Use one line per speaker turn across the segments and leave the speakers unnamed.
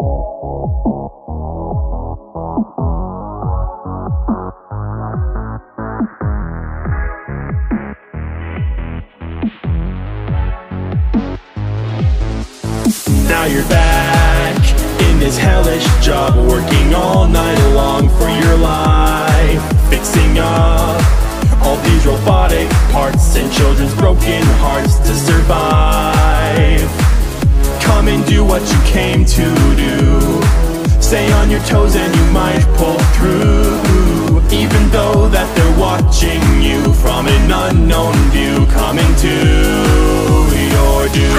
Now you're back in this hellish job, working all night long for your life, fixing up all these robotic parts and children's broken hearts to survive. Come and do what you came to do. Stay on your toes and you might pull through. Even though that they're watching you from an unknown view, coming to your doom.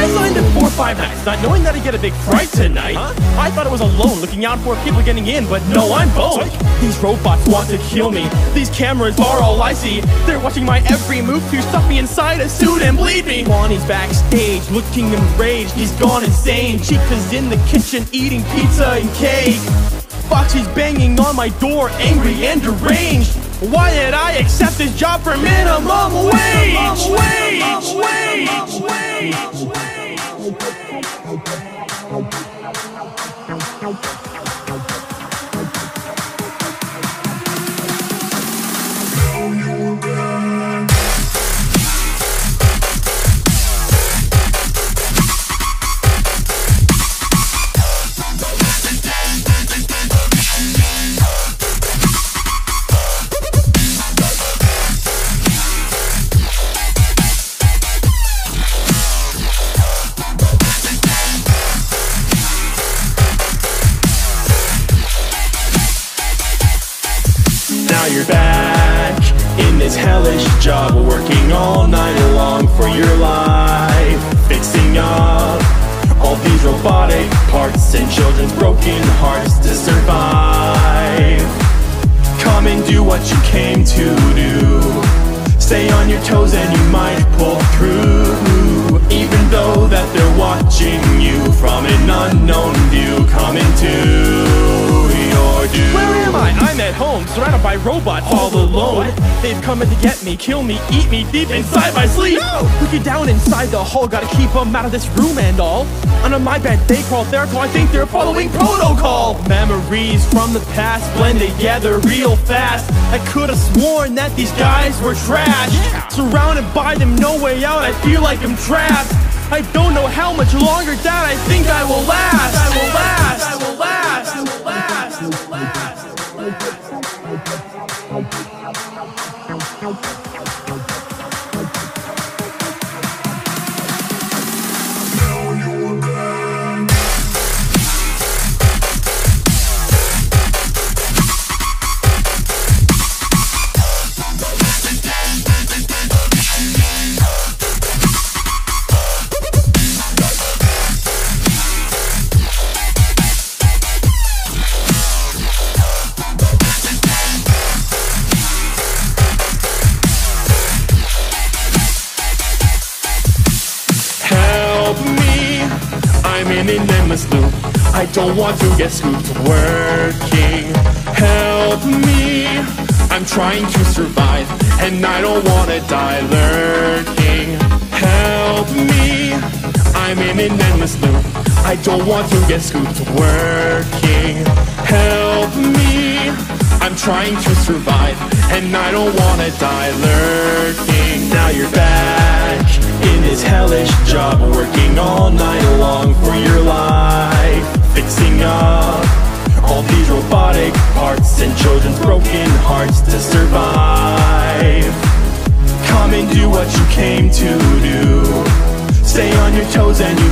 I not knowing that I'd get a big fright tonight. Huh? I thought it was alone, looking out for people getting in, but no, I'm both. These robots want to kill me. These cameras are all I see. They're watching my every move to stuff me inside a suit and bleed me. Bonnie's backstage, looking enraged. He's gone insane. Chica's in the kitchen eating pizza and cake. Foxy's banging on my door, angry and deranged. Why did I accept this job for minimum wage? Wage, wage,
Now you're back in this hellish job, working all night long for your life, fixing up all these robotic parts and children's broken hearts to survive. Come and do what you came to do. Stay on your toes and you might pull through. Even though that they're watching you
by robots all alone. They've come in to get me, kill me, eat me deep inside my sleep. No! Looking down inside the hall, gotta keep them out of this room and all. Under my bed, they crawl there, so I think they're following protocol. Memories from the past blend together real fast. I could have sworn that these guys were trash. Yeah. Surrounded by them, no way out, I feel like I'm trapped. I don't know how much longer that I think I will last. I will last. I will last. I will last. I will last.
Help I'm in an endless loop. I don't want to get scooped working. Help me, I'm trying to survive, and I don't wanna die lurking. Help me, I'm in an endless loop. I don't want to get scooped working. Help me, I'm trying to survive, and I don't wanna die lurking. And you